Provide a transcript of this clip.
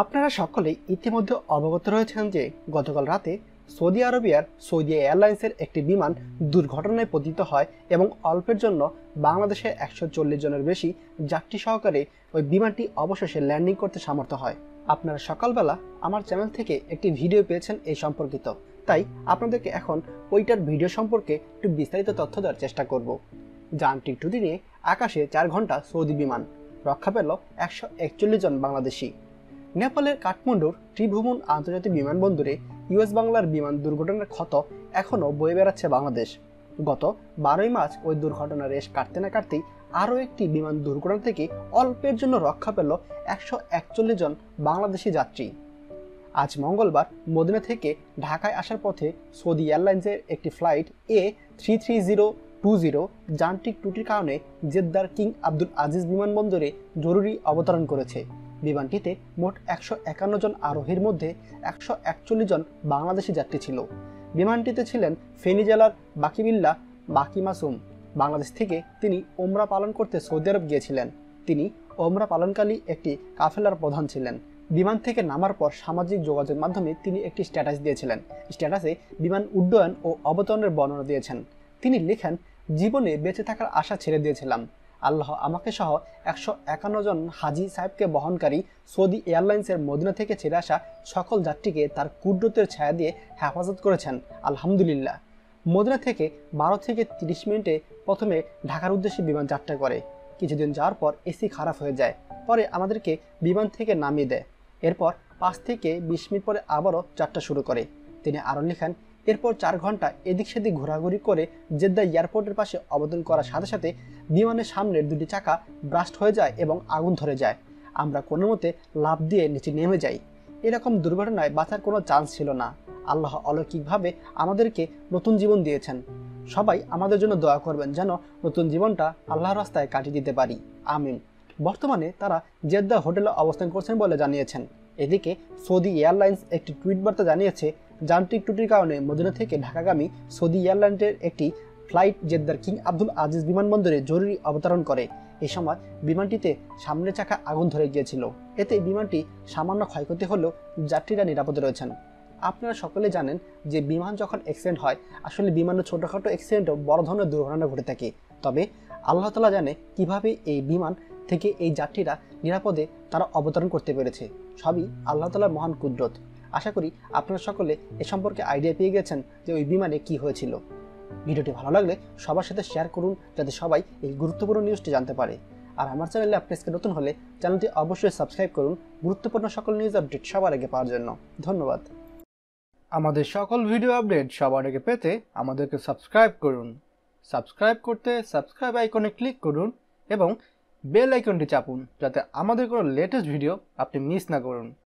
আপনারা সকলেই ইতিমধ্যে অবগত রয়েছেন যে গতকাল রাতে সৌদি আরবিয়ার সৌদি এয়ারলাইন্সের একটি বিমান দুর্ঘটনায় পতিত হয় এবং অল্পের জন্য বাংলাদেশে একশো চল্লিশ জনের বেশি যাত্রী সহকারে ওই বিমানটি অবশেষে ল্যান্ডিং করতে সামর্থ্য হয়। আপনারা সকালবেলা আমার চ্যানেল থেকে একটি ভিডিও পেয়েছেন এই সম্পর্কিত। তাই আপনাদেরকে এখন ওইটার ভিডিও সম্পর্কে একটু বিস্তারিত তথ্য দেওয়ার চেষ্টা করব। যানটি টুদি নিয়ে আকাশে চার ঘণ্টা সৌদি বিমান। রক্ষা পেল একশো একচল্লিশ জন বাংলাদেশি। নেপালের কাঠমান্ডুর ত্রিভুবন আন্তর্জাতিক বিমানবন্দরে ইউএস বাংলার বিমান দুর্ঘটনার ক্ষত এখনও বয়ে বেড়াচ্ছে বাংলাদেশ। গত বারোই মার্চ ওই দুর্ঘটনার রেশ কাটতে না কাটতেই আরও একটি বিমান দুর্ঘটনা থেকে অল্পের জন্য রক্ষা পেল একশো একচল্লিশ জন বাংলাদেশি যাত্রী। আজ মঙ্গলবার মদিনা থেকে ঢাকায় আসার পথে সৌদি এয়ারলাইন্সের একটি flight A three three zero two zero যান্ত্রিক ত্রুটির কারণে জেদ্দার কিং আব্দুল আজিজ বিমানবন্দরে জরুরি অবতরণ করেছে। বিমানটিতে মোট একশো একান্ন জন আরোহীর মধ্যে একশো একচল্লিশ জন বাংলাদেশি যাত্রী ছিল। বিমানটিতে ছিলেন ফেনী জেলার বাকিবিল্লা বাকি মাসুম। বাংলাদেশ থেকে তিনি ওমরা পালন করতে সৌদি আরব গিয়েছিলেন। তিনি ওমরা পালনকালী একটি কাফেলার প্রধান ছিলেন। বিমান থেকে নামার পর সামাজিক যোগাযোগ মাধ্যমে তিনি একটি স্ট্যাটাস দিয়েছিলেন। স্ট্যাটাসে বিমান উড্ডয়ন ও অবতরণের বর্ণনা দিয়েছেন। তিনি লেখেন, জীবনে বেঁচে থাকার আশা ছেড়ে দিয়েছিলাম। আল্লাহ আমাকে সহ একশো একান্ন জন হাজি সাহেবকে বহনকারী সৌদি এয়ারলাইন্সের মদিনা থেকে ছেড়ে আসা সকল যাত্রীকে তার কুড্রতের ছায়া দিয়ে হেফাজত করেছেন। আলহামদুলিল্লাহ। মদিনা থেকে বারো থেকে তিরিশ মিনিটে প্রথমে ঢাকার উদ্দেশ্যে বিমান যাত্রা করে। কিছুদিন যাওয়ার পর এসি খারাপ হয়ে যায়। পরে আমাদেরকে বিমান থেকে নামিয়ে দেয়। এরপর পাঁচ থেকে বিশ মিনিট পরে আবারও যাত্রা শুরু করে। তিনি আরও লেখেন এরপর চার ঘণ্টা এদিক সেদিক ঘোরাঘুরি করে জেদ্দা এয়ারপোর্টের পাশে অবতরণ করার সাথে সাথে বিমানের সামনের দুটি চাকা ব্রাস্ট হয়ে যায় এবং আগুন ধরে যায়। আমরা কোনো মতে লাভ দিয়ে নিচে নেমে যাই। এরকম দুর্ঘটনায় বাঁচার কোনো চান্স ছিল না। আল্লাহ অলৌকিকভাবে আমাদেরকে নতুন জীবন দিয়েছেন। সবাই আমাদের জন্য দোয়া করবেন যেন নতুন জীবনটা আল্লাহর রাস্তায় কাটিয়ে দিতে পারি। আমিন। বর্তমানে তারা জেদ্দা হোটেলে অবস্থান করছেন বলে জানিয়েছেন। এদিকে সৌদি এয়ারলাইন্স একটি টুইট বার্তা জানিয়েছে যান্ত্রিক ত্রুটির কারণে মদিনা থেকে ঢাকাগামী সৌদি এয়ারলাইন্সের একটি ফ্লাইট জেদ্দার কিং আব্দুল আজিজ বিমানবন্দরে জরুরি অবতরণ করে। এই সময় বিমানটিতে সামনের চাকা আগুন ধরে গিয়েছিল। এতে বিমানটি সামান্য ক্ষয়ক্ষতি হলেও যাত্রীরা নিরাপদে রয়েছেন। আপনারা সকলে জানেন যে বিমান যখন অ্যাক্সিডেন্ট হয়, আসলে বিমানের ছোটোখাটো অ্যাক্সিডেন্টও বড় ধরনের দুর্ঘটনা ঘটে থাকে। তবে আল্লাহ তালা জানে কীভাবে এই বিমান থেকে এই যাত্রীরা নিরাপদে তারা অবতরণ করতে পেরেছে। সবই আল্লাহ তালার মহান কুদরত। আশা করি আপনারা সকলে এ সম্পর্কে আইডিয়া পেয়ে গেছেন যে ওই বিমানে কি হয়েছিল। ভিডিওটি ভালো লাগলে সবার সাথে শেয়ার করুন যাতে সবাই এই গুরুত্বপূর্ণ নিউজটি জানতে পারে। আর আমার চ্যানেলে আপনি আজকে নতুন হলে চ্যানেলটি অবশ্যই সাবস্ক্রাইব করুন, গুরুত্বপূর্ণ সকল নিউজ আপডেট সবার আগে পাওয়ার জন্য। ধন্যবাদ। আমাদের সকল ভিডিও আপডেট সবার আগে পেতে আমাদেরকে সাবস্ক্রাইব করুন। সাবস্ক্রাইব করতে সাবস্ক্রাইব আইকনে ক্লিক করুন এবং বেল আইকনটি চাপুন যাতে আমাদের কোনো লেটেস্ট ভিডিও আপনি মিস না করুন।